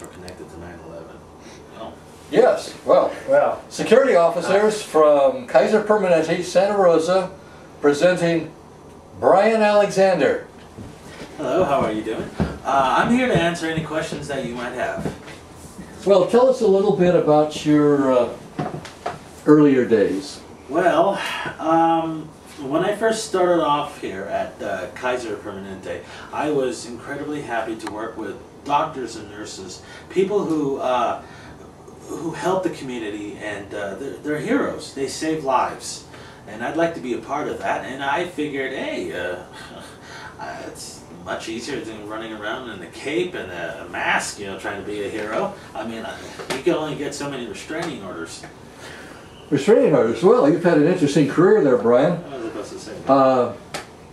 much more connected to 9/11. Oh, Yes, well, Well, security officers from Kaiser Permanente, Santa Rosa, presenting Brian Alexander. hello, how are you doing? Uh, I'm here to answer any questions that you might have. Well, tell us a little bit about your uh, earlier days. Well, um, when I first started off here at uh, Kaiser Permanente, I was incredibly happy to work with doctors and nurses, people who uh, who help the community, and uh, they're, they're heroes. They save lives, and I'd like to be a part of that. And I figured, hey, uh, uh, it's much easier than running around in a cape and a, mask, you know, trying to be a hero. I mean, uh, you can only get so many restraining orders. Restraining orders. Well, you've had an interesting career there, Brian. What was I supposed to say? Uh,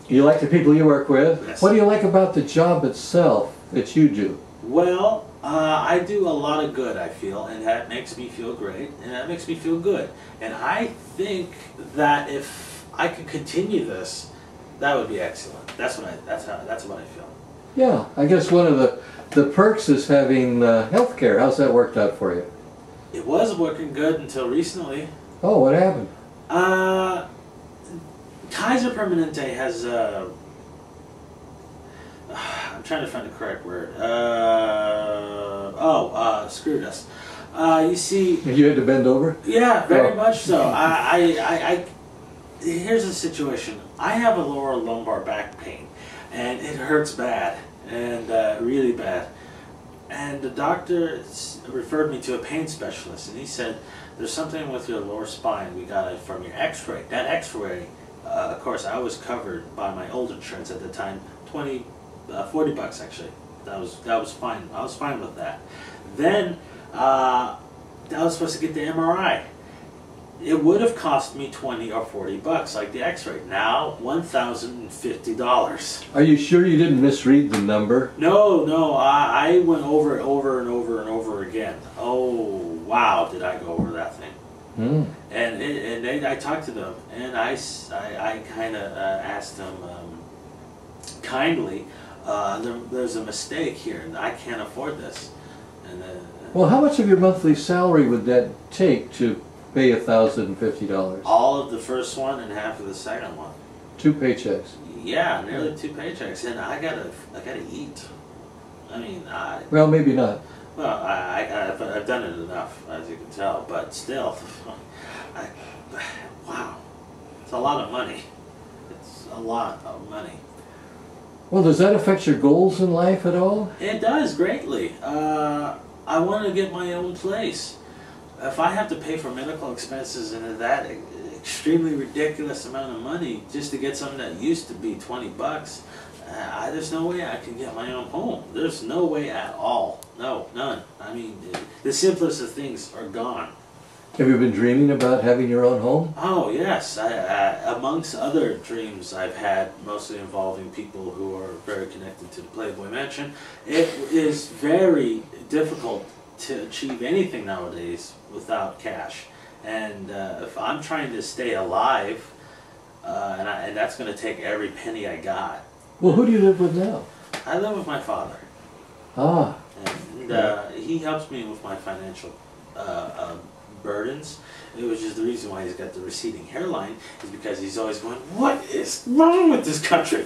you like the people you work with. Yes. What do you like about the job itself that you do? Well, uh, I do a lot of good, I feel, and that makes me feel great, and that makes me feel good. And I think that if I could continue this, that would be excellent. That's what I. That's how. That's what I feel. Yeah, I guess one of the, the perks is having uh, health care. How's that worked out for you? It was working good until recently. Oh, what happened? Uh, Kaiser Permanente has. Uh, I'm trying to find the correct word. Uh, oh, uh, screwed us. Uh, you see, You had to bend over? Yeah, very Oh. much so. I, I, I, I, here's the situation. I have a lower lumbar back pain, and it hurts bad, and uh, really bad. And the doctor referred me to a pain specialist, and he said, "There's something with your lower spine. We got it from your X-ray. That X-ray, uh, of course, I was covered by my old insurance at the time, 20, uh, 40 bucks actually. That was that was fine. I was fine with that. Then." Uh, I was supposed to get the MRI. It would have cost me 20 or 40 bucks, like the x-ray. Now, $1,050. Are you sure you didn't misread the number? No, no, I, I went over it over and over and over again. Oh, wow, did I go over that thing. Hmm. And, it, and they, I talked to them, and I I kind of uh, asked them um, kindly, uh, there, there's a mistake here, and I can't afford this. And uh, Well, how much of your monthly salary would that take to pay a thousand and fifty dollars? all of the first one and half of the second one. Two paychecks. Yeah, nearly two paychecks, and I gotta, I gotta eat. I mean, I, Well, maybe not. well, I, I, I've, I've done it enough, as you can tell, but still, I, wow, it's a lot of money. It's a lot of money. Well, does that affect your goals in life at all? It does greatly. Uh, I want to get my own place. If I have to pay for medical expenses and that extremely ridiculous amount of money just to get something that used to be 20 bucks, uh, there's no way I can get my own home. There's no way at all. No, none. I mean, the simplest of things are gone. Have you been dreaming about having your own home? Oh yes, I, I, amongst other dreams I've had, mostly involving people who are very connected to the Playboy Mansion. It is very difficult to achieve anything nowadays without cash, and uh, if I'm trying to stay alive, uh, and, I, and that's going to take every penny I got. Well, who do you live with now? I live with my father, Ah, and uh, he helps me with my financial uh, uh, burdens. Which is the reason why he's got the receding hairline, is because he's always going, "What is wrong with this country?"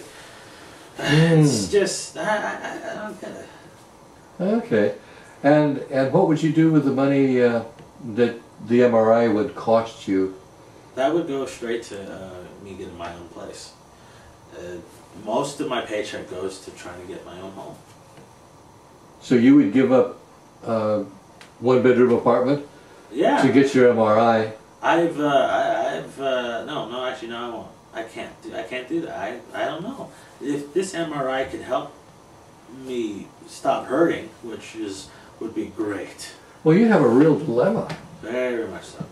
It's just I, I, I don't get it. okay. And and what would you do with the money uh, that the MRI would cost you? That would go straight to uh, me getting my own place. Uh, most of my paycheck goes to trying to get my own home. So you would give up uh, one bedroom apartment Yeah, to get your MRI? I've uh, I, I've uh, no no actually no I won't. I can't do I can't do that. I I don't know if this MRI could help me stop hurting, which is would be great. Well, you have a real dilemma. Very much so.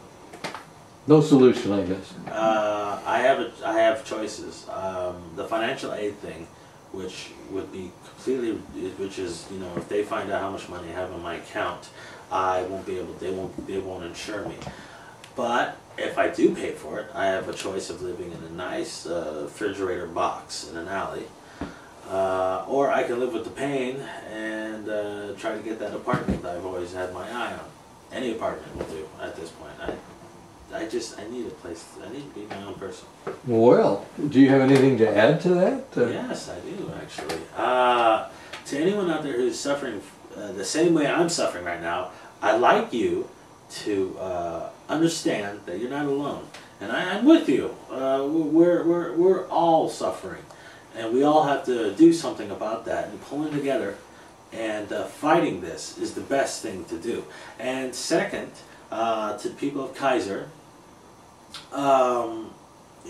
No solution, I guess. Uh, I have a, I have choices. Um, the financial aid thing, which would be completely, which is you know if they find out how much money I have in my account, I won't be able. They won't. They won't insure me. But if I do pay for it, I have a choice of living in a nice uh, refrigerator box in an alley. Uh, or I can live with the pain and uh, try to get that apartment I've always had my eye on. Any apartment will do at this point. I, I just I need a place. I need to be my own person. Well, do you have anything to add to that? Uh, Yes, I do actually. Uh, to anyone out there who's suffering uh, the same way I'm suffering right now, I'd like you to uh, understand that you're not alone, and I, I'm with you. Uh, we're, we're, we're all suffering, and we all have to do something about that. And pulling together and uh, fighting this is the best thing to do. And second, uh, to the people of Kaiser, um,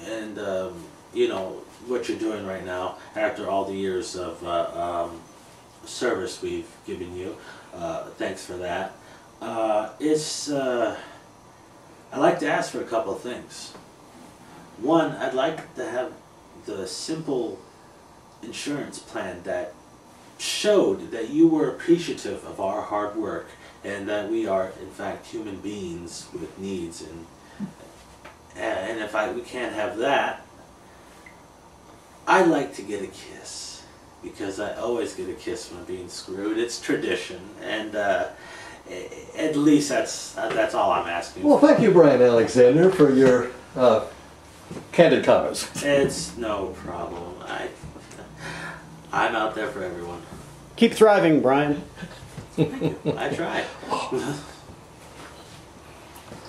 and um, you know what you're doing right now after all the years of uh, um, service we've given you. Uh, thanks for that. Uh, it's uh, I'd like to ask for a couple of things. One, I'd like to have the simple insurance plan that showed that you were appreciative of our hard work and that we are in fact human beings with needs and and if I we can't have that, I'd like to get a kiss because I always get a kiss when I'm being screwed. It's tradition, and uh, at least that's uh, that's all I'm asking. Well, thank you, Brian Alexander, for your uh, candid comments. It's no problem. I I'm out there for everyone. Keep thriving, Brian. Thank you. I try.